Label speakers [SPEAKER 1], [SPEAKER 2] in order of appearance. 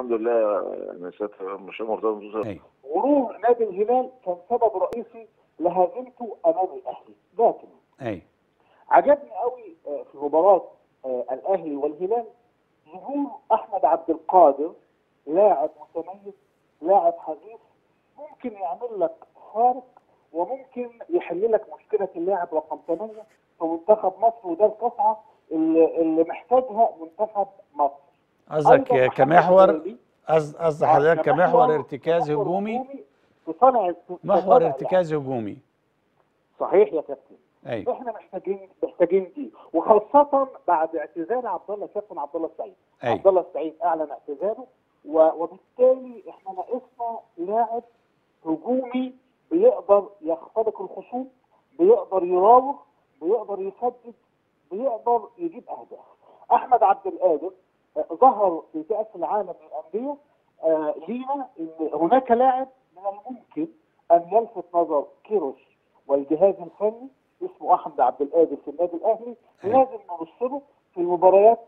[SPEAKER 1] الحمد لله يعني سياده المشير مرتضى
[SPEAKER 2] أيوه.
[SPEAKER 3] غرور نادي الهلال كان سبب رئيسي لهزيمته أمام الأهلي. لكن
[SPEAKER 2] أيوه.
[SPEAKER 3] عجبني قوي آه، في مباراة آه، الأهلي والهلال ظهور أحمد عبد القادر لاعب متميز لاعب حريف ممكن يعمل لك فارق وممكن يحل لك مشكلة اللاعب رقم 8 في منتخب مصر وده القطعة اللي محتاجها منتخب مصر.
[SPEAKER 2] قصدك كمحور؟ قصد حضرتك كمحور ارتكاز هجومي؟
[SPEAKER 3] في صنع
[SPEAKER 2] محور ارتكاز هجومي.
[SPEAKER 3] صحيح يا كابتن.
[SPEAKER 2] أيوه.
[SPEAKER 3] إحنا محتاجين محتاجين دي. وخاصة بعد اعتزال عبد الله كابتن عبد الله السعيد
[SPEAKER 2] أيوة.
[SPEAKER 3] عبد الله السعيد أعلن اعتزاله وبالتالي إحنا ناقصنا لاعب هجومي بيقدر يخترق الخصوم بيقدر يراوغ بيقدر يسدد بيقدر يجيب أهداف. أحمد عبد القادر ظهر في كأس العالم للأندية آه، لينا إن هناك لاعب من الممكن أن يلفت نظر كيروش والجهاز الفني اسمه أحمد عبد القادر في النادي
[SPEAKER 2] الأهلي.
[SPEAKER 3] لازم نرسله في المباريات